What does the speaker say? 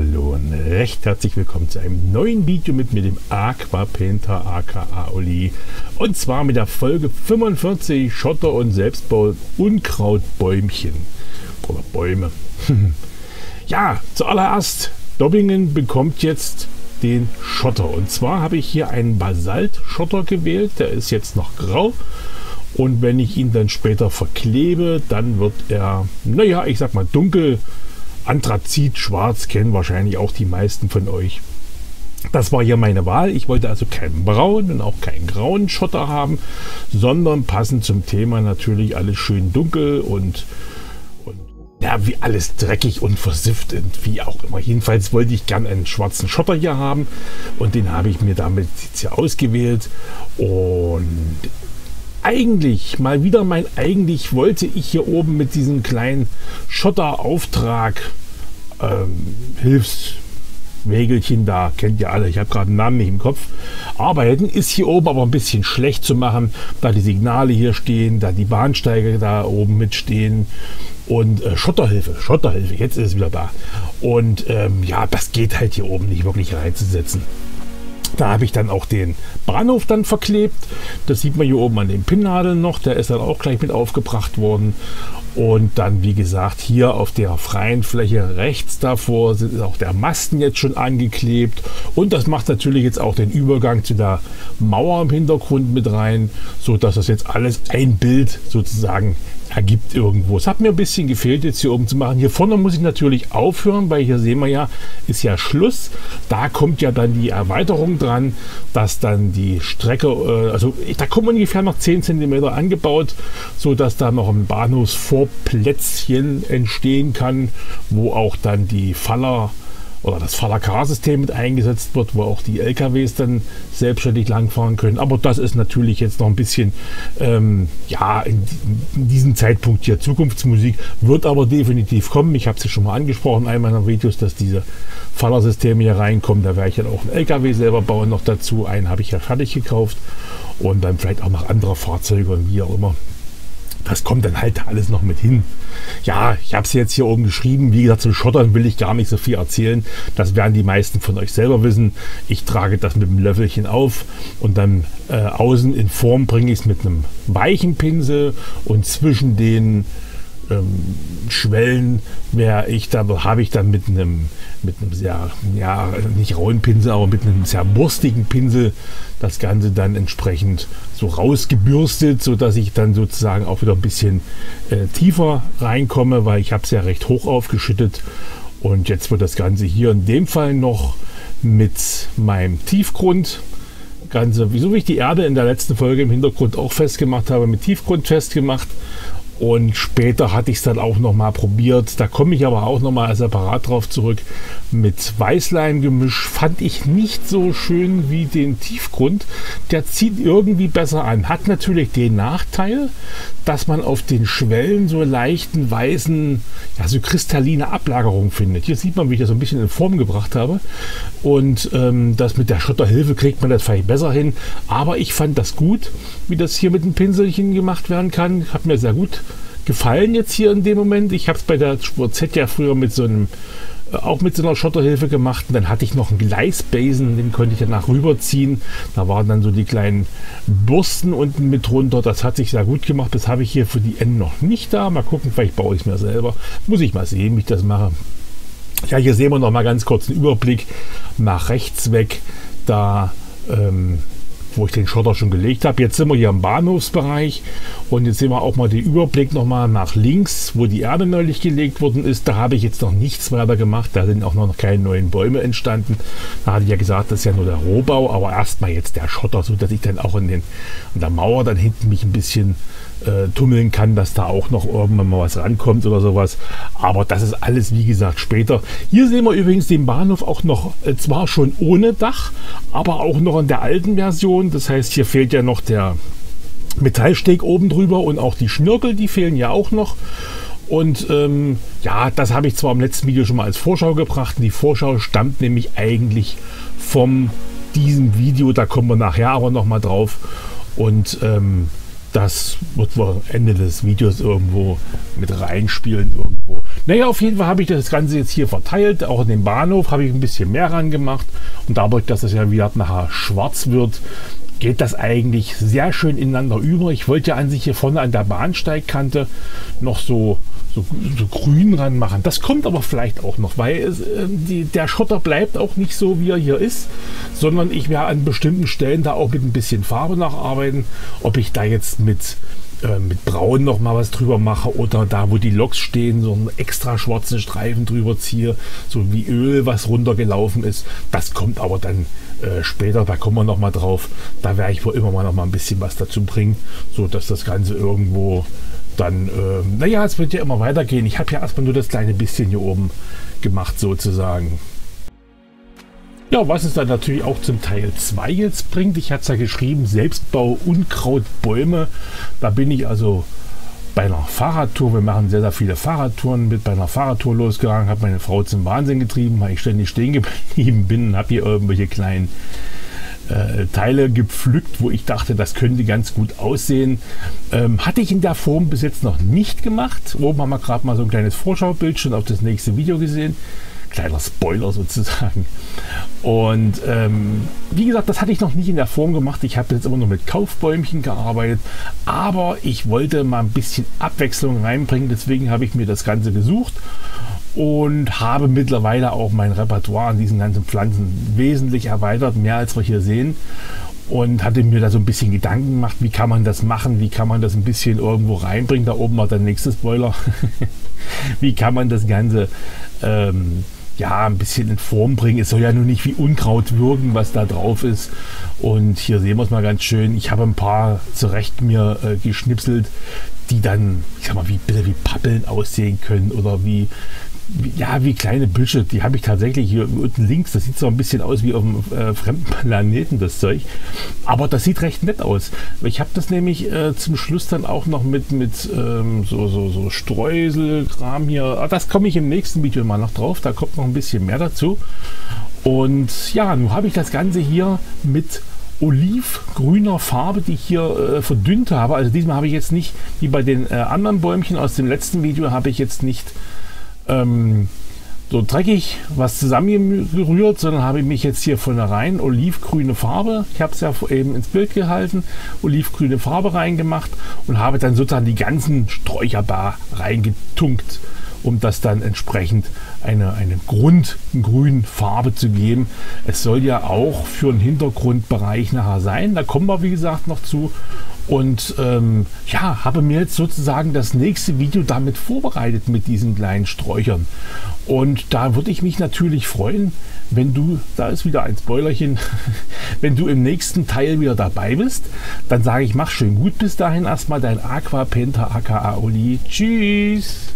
Hallo und recht herzlich willkommen zu einem neuen Video mit mir, dem Aquapainter aka Oli. Und zwar mit der Folge 45 Schotter und Selbstbau Unkrautbäumchen. Oder Bäume. ja, zuallererst, Dobbingen bekommt jetzt den Schotter. Und zwar habe ich hier einen Basaltschotter gewählt. Der ist jetzt noch grau. Und wenn ich ihn dann später verklebe, dann wird er, naja, ich sag mal dunkel Anthrazit schwarz kennen wahrscheinlich auch die meisten von euch. Das war hier meine Wahl. Ich wollte also keinen braunen und auch keinen grauen Schotter haben, sondern passend zum Thema natürlich alles schön dunkel und, und ja, wie alles dreckig und versifft und wie auch immer. Jedenfalls wollte ich gern einen schwarzen Schotter hier haben und den habe ich mir damit jetzt hier ausgewählt. Und eigentlich, mal wieder mein eigentlich, wollte ich hier oben mit diesem kleinen Schotterauftrag ähm, Hilfswägelchen da, kennt ihr alle, ich habe gerade einen Namen nicht im Kopf, arbeiten, ist hier oben aber ein bisschen schlecht zu machen, da die Signale hier stehen, da die Bahnsteige da oben mitstehen und äh, Schotterhilfe, Schotterhilfe, jetzt ist es wieder da. Und ähm, ja, das geht halt hier oben nicht wirklich reinzusetzen. Da habe ich dann auch den Bahnhof dann verklebt. Das sieht man hier oben an den Pinnnadeln noch. Der ist dann auch gleich mit aufgebracht worden. Und dann, wie gesagt, hier auf der freien Fläche rechts davor ist auch der Masten jetzt schon angeklebt. Und das macht natürlich jetzt auch den Übergang zu der Mauer im Hintergrund mit rein, so dass das jetzt alles ein Bild sozusagen ergibt irgendwo. Es hat mir ein bisschen gefehlt, jetzt hier oben zu machen. Hier vorne muss ich natürlich aufhören, weil hier sehen wir ja, ist ja Schluss. Da kommt ja dann die Erweiterung dran, dass dann die Strecke, äh, also da kommt ungefähr noch 10 cm angebaut, so dass da noch ein Bahnhofsvorplätzchen entstehen kann, wo auch dann die Faller oder das Fahrradkarsystem mit eingesetzt wird, wo auch die LKWs dann selbstständig langfahren können. Aber das ist natürlich jetzt noch ein bisschen, ähm, ja, in, in, diesem Zeitpunkt hier Zukunftsmusik, wird aber definitiv kommen. Ich habe es ja schon mal angesprochen, in einem meiner Videos, dass diese Fallersysteme hier reinkommen. Da werde ich dann auch einen LKW selber bauen noch dazu. Einen habe ich ja fertig gekauft und dann vielleicht auch noch andere Fahrzeuge und wie auch immer das kommt dann halt alles noch mit hin. Ja, ich habe es jetzt hier oben geschrieben. Wie gesagt, zum Schottern will ich gar nicht so viel erzählen. Das werden die meisten von euch selber wissen. Ich trage das mit einem Löffelchen auf und dann äh, außen in Form bringe ich es mit einem weichen Pinsel und zwischen den ähm, Schwellen wäre ich da habe ich dann mit einem mit einem sehr ja nicht rauen Pinsel, aber mit einem sehr burstigen Pinsel das Ganze dann entsprechend so rausgebürstet, so dass ich dann sozusagen auch wieder ein bisschen äh, tiefer reinkomme, weil ich habe es ja recht hoch aufgeschüttet. Und jetzt wird das Ganze hier in dem Fall noch mit meinem Tiefgrund Ganze, wieso ich die Erde in der letzten Folge im Hintergrund auch festgemacht habe, mit Tiefgrund festgemacht und später hatte ich es dann auch noch mal probiert. Da komme ich aber auch noch mal separat drauf zurück. Mit Weißleimgemisch fand ich nicht so schön wie den Tiefgrund. Der zieht irgendwie besser an. Hat natürlich den Nachteil, dass man auf den Schwellen so leichten weißen, ja, so kristalline Ablagerungen findet. Hier sieht man, wie ich das so ein bisschen in Form gebracht habe. Und ähm, das mit der Schotterhilfe kriegt man das vielleicht besser hin. Aber ich fand das gut, wie das hier mit dem Pinselchen gemacht werden kann. Hat mir sehr gut gefallen jetzt hier in dem Moment. Ich habe es bei der Spur Z ja früher mit so einem äh, auch mit so einer Schotterhilfe gemacht. Und dann hatte ich noch einen Gleisbasen, den konnte ich danach rüberziehen. Da waren dann so die kleinen Bürsten unten mit drunter. Das hat sich sehr gut gemacht. Das habe ich hier für die N noch nicht da. Mal gucken, vielleicht baue ich es mir selber. Muss ich mal sehen, wie ich das mache. Ja, hier sehen wir noch mal ganz kurz einen Überblick nach rechts weg. Da ähm, wo ich den Schotter schon gelegt habe. Jetzt sind wir hier im Bahnhofsbereich und jetzt sehen wir auch mal den Überblick nochmal nach links, wo die Erde neulich gelegt worden ist. Da habe ich jetzt noch nichts weiter gemacht. Da sind auch noch keine neuen Bäume entstanden. Da hatte ich ja gesagt, das ist ja nur der Rohbau, aber erstmal jetzt der Schotter, so dass ich dann auch in, den, in der Mauer dann hinten mich ein bisschen äh, tummeln kann, dass da auch noch irgendwann mal was rankommt oder sowas. Aber das ist alles, wie gesagt, später. Hier sehen wir übrigens den Bahnhof auch noch, äh, zwar schon ohne Dach, aber auch noch in der alten Version. Das heißt, hier fehlt ja noch der Metallsteg oben drüber und auch die Schnürkel, die fehlen ja auch noch. Und ähm, ja, das habe ich zwar im letzten Video schon mal als Vorschau gebracht. Die Vorschau stammt nämlich eigentlich vom diesem Video. Da kommen wir nachher aber noch mal drauf. Und ähm, Das wird wohl Ende des Videos irgendwo mit reinspielen irgendwo. Naja, auf jeden Fall habe ich das Ganze jetzt hier verteilt. Auch in dem Bahnhof habe ich ein bisschen mehr ran gemacht. Und dadurch, dass es ja wieder nachher schwarz wird, geht das eigentlich sehr schön ineinander über. Ich wollte ja an sich hier vorne an der Bahnsteigkante noch so, so, so grün ranmachen. Das kommt aber vielleicht auch noch, weil es, äh, die, der Schotter bleibt auch nicht so, wie er hier ist, sondern ich werde an bestimmten Stellen da auch mit ein bisschen Farbe nacharbeiten. Ob ich da jetzt mit äh, mit Braun noch mal was drüber mache oder da, wo die Loks stehen, so einen extra schwarzen Streifen drüber ziehe, so wie Öl, was runtergelaufen ist. Das kommt aber dann äh, später, da kommen wir noch mal drauf. Da werde ich wohl immer mal noch mal ein bisschen was dazu bringen, so dass das Ganze irgendwo dann, äh, naja, es wird ja immer weitergehen. Ich habe ja erstmal nur das kleine bisschen hier oben gemacht sozusagen. Ja, was es dann natürlich auch zum Teil 2 jetzt bringt. Ich hatte es ja geschrieben, Selbstbau Unkraut Bäume. Da bin ich also bei einer Fahrradtour, wir machen sehr, sehr viele Fahrradtouren, mit bei einer Fahrradtour losgegangen, habe meine Frau zum Wahnsinn getrieben, weil ich ständig stehen geblieben bin und habe hier irgendwelche kleinen äh, Teile gepflückt, wo ich dachte, das könnte ganz gut aussehen. Ähm, hatte ich in der Form bis jetzt noch nicht gemacht. Oben haben wir gerade mal so ein kleines Vorschaubild schon auf das nächste Video gesehen kleiner Spoiler sozusagen. Und ähm, wie gesagt, das hatte ich noch nicht in der Form gemacht. Ich habe jetzt immer nur mit Kaufbäumchen gearbeitet, aber ich wollte mal ein bisschen Abwechslung reinbringen. Deswegen habe ich mir das Ganze gesucht und habe mittlerweile auch mein Repertoire an diesen ganzen Pflanzen wesentlich erweitert, mehr als wir hier sehen. Und hatte mir da so ein bisschen Gedanken gemacht, wie kann man das machen, wie kann man das ein bisschen irgendwo reinbringen. Da oben war der nächste Spoiler. wie kann man das Ganze ähm, ja, ein bisschen in Form bringen. Es soll ja nur nicht wie Unkraut wirken, was da drauf ist. Und hier sehen wir es mal ganz schön. Ich habe ein paar zurecht mir äh, geschnipselt, die dann, ich sag mal, wie, wie Pappeln aussehen können oder wie, ja, wie kleine Büsche. Die habe ich tatsächlich hier unten links. Das sieht so ein bisschen aus wie auf einem äh, fremden Planeten, das Zeug. Aber das sieht recht nett aus. Ich habe das nämlich äh, zum Schluss dann auch noch mit, mit ähm, so, so, so Streuselkram hier. Ah, das komme ich im nächsten Video mal noch drauf. Da kommt noch ein bisschen mehr dazu. Und ja, nun habe ich das Ganze hier mit olivgrüner Farbe, die ich hier äh, verdünnt habe. Also diesmal habe ich jetzt nicht, wie bei den äh, anderen Bäumchen aus dem letzten Video, habe ich jetzt nicht ähm, so dreckig was zusammengerührt, sondern habe ich mich jetzt hier von der rein olivgrüne Farbe, ich habe es ja eben ins Bild gehalten, olivgrüne Farbe reingemacht und habe dann sozusagen die ganzen Sträucher da reingetunkt, um das dann entsprechend eine, eine grundgrün Farbe zu geben. Es soll ja auch für den Hintergrundbereich nachher sein, da kommen wir wie gesagt noch zu und ähm, ja, habe mir jetzt sozusagen das nächste Video damit vorbereitet mit diesen kleinen Sträuchern. Und da würde ich mich natürlich freuen, wenn du, da ist wieder ein Spoilerchen, wenn du im nächsten Teil wieder dabei bist. Dann sage ich, mach schön gut bis dahin erstmal dein Aquapenta aka Oli. Tschüss.